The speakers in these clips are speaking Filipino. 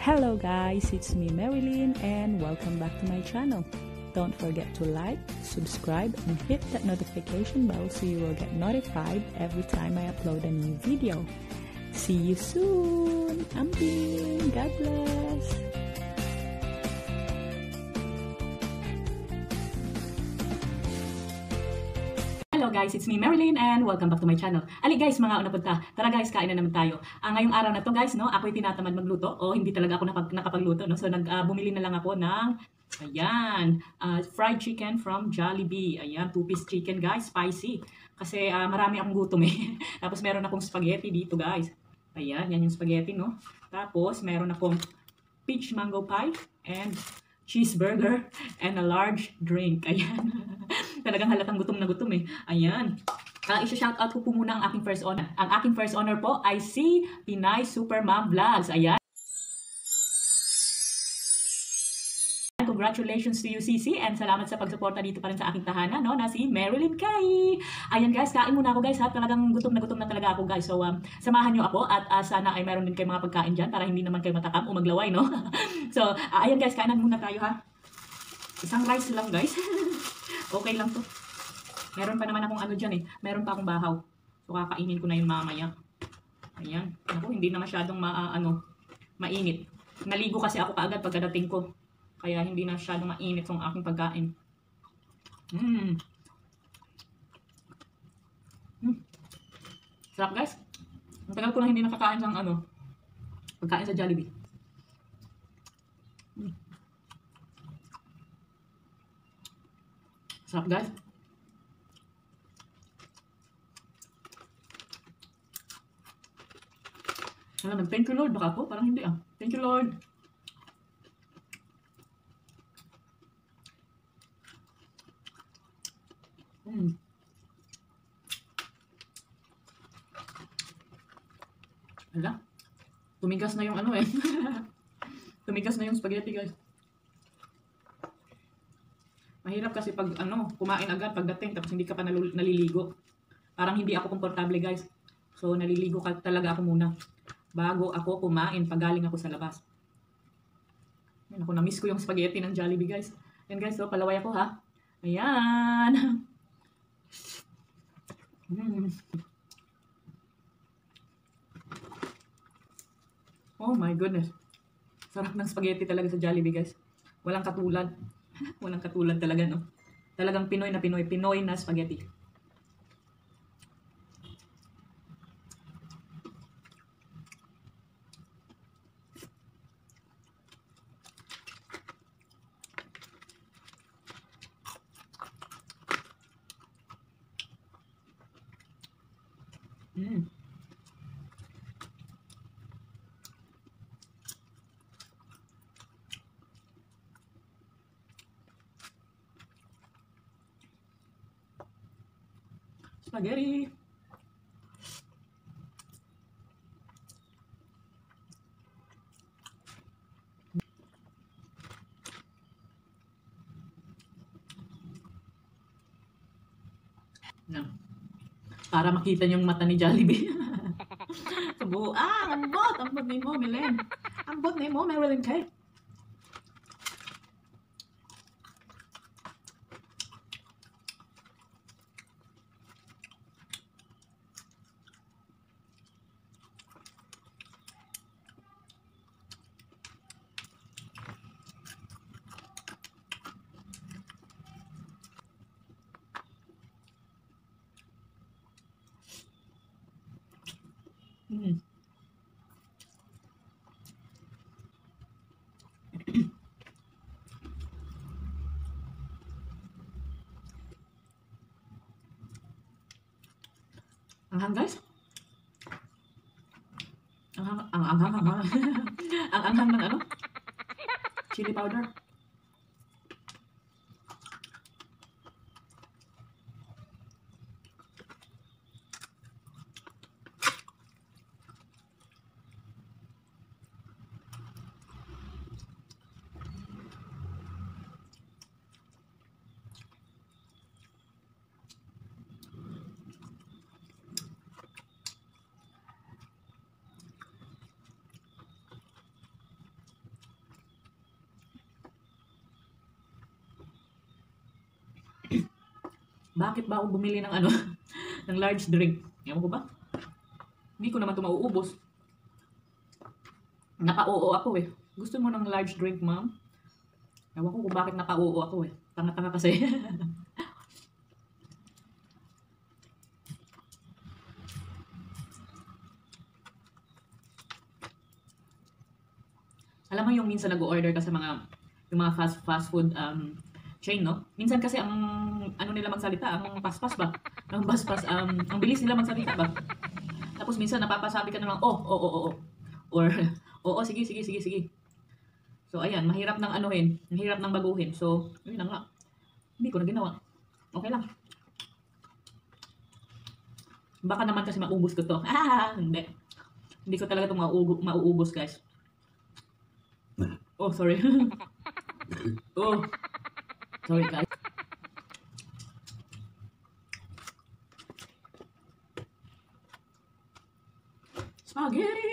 Hello guys, it's me Marilyn and welcome back to my channel. Don't forget to like, subscribe, and hit that notification bell so you will get notified every time I upload a new video. See you soon! Amping! God bless! Hello guys, it's me Marilyn and welcome back to my channel. Ali guys, mga una punta. Tara guys, kain na naman tayo. Ah, ngayong araw na to guys, no, ako'y tinatamad magluto o hindi talaga ako nakapag nakapagluto, no. So nag bumili na lang ako ng ayan, ah, fried chicken from Jollibee. Ayan, two-piece chicken guys, spicy. Kasi ah, marami akong gutom eh. Tapos meron akong spaghetti dito guys. Ayan, yan yung spaghetti, no. Tapos meron akong peach mango pie and cheeseburger and a large drink. Ayan. Talagang halatang gutom na gutom eh. Ayan. Uh, isa-shout out ko po muna ang aking first honor. Ang aking first honor po ay si Pinay Super Mom Vlogs. Ayan. Congratulations to Cici, and salamat sa pagsuporta dito pa rin sa aking tahanan, no, na si Marilyn Kay. Ayan guys, kain muna ako guys ha, talagang gutom na gutom na talaga ako guys. So, um, samahan nyo ako at uh, sana ay meron din kayo mga pagkain dyan para hindi naman kayo matakam o maglaway, no? so, uh, ayan guys, kainan muna tayo ha. Isang rice lang guys. okay lang to. Meron pa naman akong ano dyan eh. Meron pa akong bahaw. So, kakainin ko na yun mamaya. Ayan. Ako, hindi na masyadong ma, uh, ano, mainit. Naligo kasi ako kaagad pagkadating ko. Kaya hindi na masyadong mainit yung aking pagkain. Mmm. Mm. Sarap guys. Ang tagal ko na hindi nakakain ng ano, pagkain sa Jollibee. Sarap guys. Alam, thank you Lord. Baka po, parang hindi ah. Thank you Lord. Mm. Hala. Tumigas na yung ano eh. Tumigas na yung spaghetti guys. Mahirap kasi pag ano, kumain agad pagdating tapos hindi ka pa naliligo. Parang hindi ako komportable guys. So naliligo ka talaga ako muna bago ako kumain pag galing ako sa labas. Yan ako, na-miss ko yung spaghetti ng Jollibee guys. Yan guys, so palaway ako ha. Ayan. Mm. Oh my goodness. Sarap ng spaghetti talaga sa Jollibee, guys. Walang katulad. Walang katulad talaga, no? Talagang Pinoy na Pinoy. Pinoy na spaghetti. Mm. Spaghetti. No. Para makita niyo yung mata ni Jollibee. Kabuo. Ah, ang bot. Ang bot ni mo, Milen. Ang bot ni mo, Marilyn Kay. Mm. Ang hang guys. Ang hang, ang ang hang, ang hang. ang ang hang ng ano? Chili powder. Bakit ba ako bumili ng ano, ng large drink? Ewan ko ba? Hindi ko naman ito mauubos. Naka-oo ako eh. Gusto mo ng large drink, ma'am? Ewan ko kung bakit naka-oo ako eh. Tanga-tanga kasi. Alam mo yung minsan nag-order ka sa mga yung mga fast fast food um, chain, no? Minsan kasi ang ano nila magsalita, ang paspas ba? Ang paspas, um, ang bilis nila magsalita ba? Tapos minsan napapasabi ka na lang, oh, oh, oh, oh, oh. Or, oo, oh, sige, sige, sige, sige. So, ayan, mahirap nang anuhin, mahirap nang baguhin. So, yun na nga. Hindi ko na ginawa. Okay lang. Baka naman kasi maubos ko to. Ah, hindi. Hindi ko talaga ito mauubos, guys. Oh, sorry. oh. Sorry, guys. Spaghetti!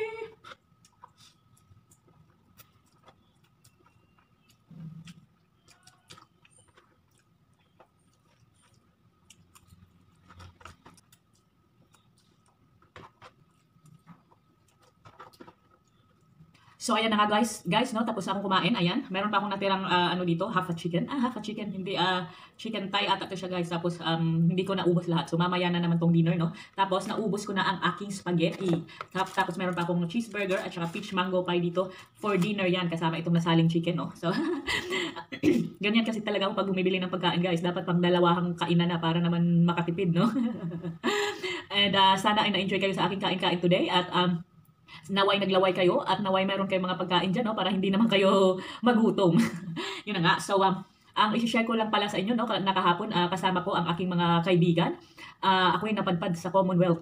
So, ayan na nga guys. Guys, no, tapos akong kumain. Ayan, meron pa akong natirang uh, ano dito, half a chicken. Ah, half a chicken. Hindi, uh, chicken thigh ata to siya guys. Tapos, um, hindi ko naubos lahat. So, mamaya na naman tong dinner, no. Tapos, naubos ko na ang aking spaghetti. Tapos, tapos meron pa akong cheeseburger at saka peach mango pie dito. For dinner yan, kasama itong nasaling chicken, no. So, ganyan kasi talaga pag bumibili ng pagkain, guys. Dapat pang dalawang kainan na para naman makatipid, no. And uh, sana ay na-enjoy kayo sa aking kain-kain today. At, um, naway naglaway kayo at naway meron kayong mga pagkain dyan, no? Para hindi naman kayo magutom. Yun na nga. So, um, ang i-share ko lang pala sa inyo, no, nakahapon, uh, kasama ko ang aking mga kaibigan. Uh, ako ay napadpad sa Commonwealth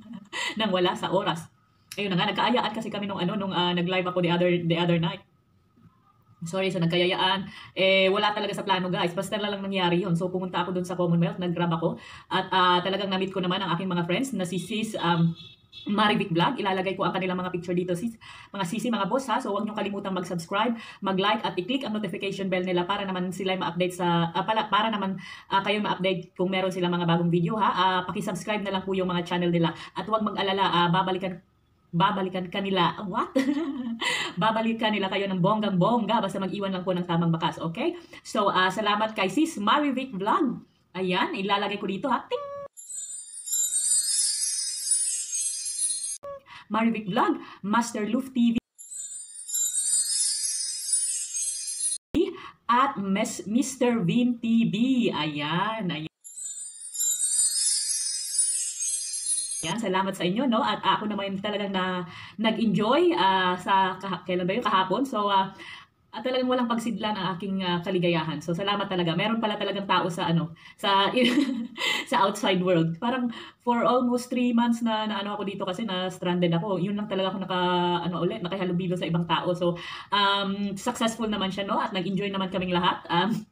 nang wala sa oras. Ayun na nga, nagkaayaan kasi kami nung ano, nung uh, nag-live ako the other, the other night. Sorry sa nagkayayaan. Eh, wala talaga sa plano guys. Basta na lang nangyari yun. So, pumunta ako dun sa Commonwealth, nag-grab ako. At uh, talagang na-meet ko naman ang aking mga friends na si Sis, um, Marivic Vlog. Ilalagay ko ang kanilang mga picture dito, sis. Mga sisi, mga boss ha. So huwag niyo kalimutang mag-subscribe, mag-like at i-click ang notification bell nila para naman sila ma-update sa uh, para, para naman uh, kayo ma-update kung meron sila mga bagong video ha. Uh, paki-subscribe na lang po yung mga channel nila at huwag mag-alala, uh, babalikan babalikan kanila. What? babalikan nila kayo ng bonggang bongga basta mag-iwan lang po ng tamang bakas, okay? So, uh, salamat kay sis Marivic Vlog. Ayan, ilalagay ko dito ha. Ting! Marivic Vlog, Master Loof TV, at Mr. Vin TV. Ayan, ayan. Yan, salamat sa inyo, no? At ako naman talagang na nag-enjoy uh, sa kailan ba yun kahapon. So uh, at talagang walang pagsidlan ang aking uh, kaligayahan. So salamat talaga. Meron pala talagang tao sa ano, sa sa outside world. Parang for almost 3 months na, na ano ako dito kasi na stranded ako. Yun lang talaga ako naka ano ulit, nakahalubilo sa ibang tao. So um successful naman siya no at nag-enjoy naman kaming lahat. Um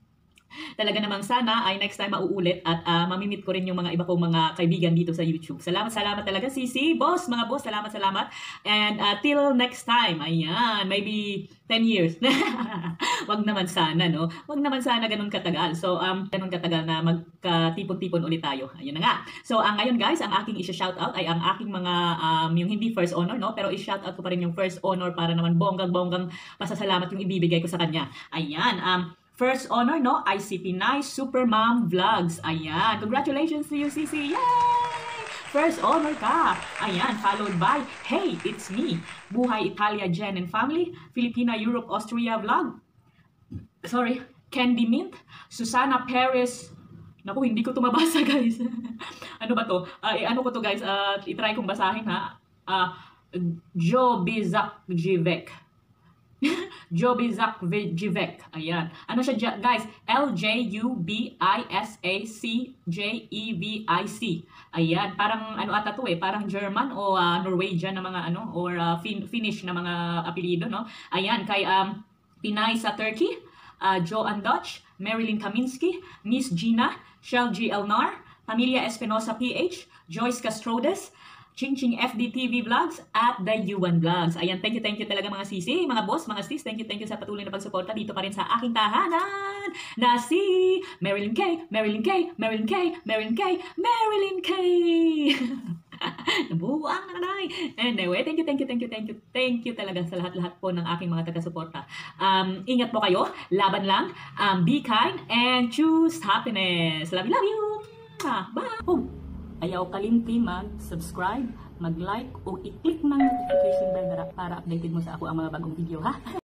talaga namang sana ay next time mauulit at uh, mamimit ko rin yung mga iba kong mga kaibigan dito sa YouTube. Salamat, salamat talaga, Sisi. Boss, mga boss, salamat, salamat. And uh, till next time, ayan, maybe 10 years. Wag naman sana, no? Wag naman sana ganun katagal. So, um, ganun katagal na magkatipon-tipon ulit tayo. Ayun na nga. So, ang uh, ngayon guys, ang aking isa-shoutout ay ang aking mga, um, yung hindi first honor, no? Pero i-shoutout ko pa rin yung first honor para naman bonggang-bonggang pasasalamat yung ibibigay ko sa kanya. Ayan, um, First honor, no? ICP Nice Super Mom Vlogs. Ayan. Congratulations to you, Sisi. Yay! First honor ka. Ayan. Followed by, Hey, it's me. Buhay Italia, Jen and Family. Filipina, Europe, Austria Vlog. Sorry. Candy Mint. Susana Perez. Naku, hindi ko ito mabasa, guys. ano ba to? Uh, ano ko to, guys? Uh, itry kong basahin, ha? Uh, Joe Bizak Jivek. Joby Zakvejivek. Ayan. Ano siya, guys? L-J-U-B-I-S-A-C-J-E-V-I-C. Ayan. Parang ano ata to eh. Parang German o uh, Norwegian na mga ano or uh, fin Finnish na mga apelido, no? Ayan. Kay um, Pinay sa Turkey, uh, Joan Dutch, Marilyn Kaminsky, Miss Gina, Shell G. Elnar, Pamilya Espinosa PH, Joyce Castrodes, Ching Ching FDTV Vlogs at The U1 Vlogs. Ayan, thank you, thank you talaga mga sisi, mga boss, mga sis. Thank you, thank you sa patuloy na pagsuporta dito pa rin sa aking tahanan na si Marilyn K, Marilyn K, Marilyn K, Marilyn K, Marilyn K. Nabuang na nanay. Anyway, thank you, thank you, thank you, thank you, thank you talaga sa lahat-lahat po ng aking mga taga-suporta. Um, ingat po kayo, laban lang, um, be kind, and choose happiness. Love you, love you! Bye! Oh, ayaw kalimti mag-subscribe, mag-like, o i-click ng notification bell para updated mo sa ako ang mga bagong video, ha?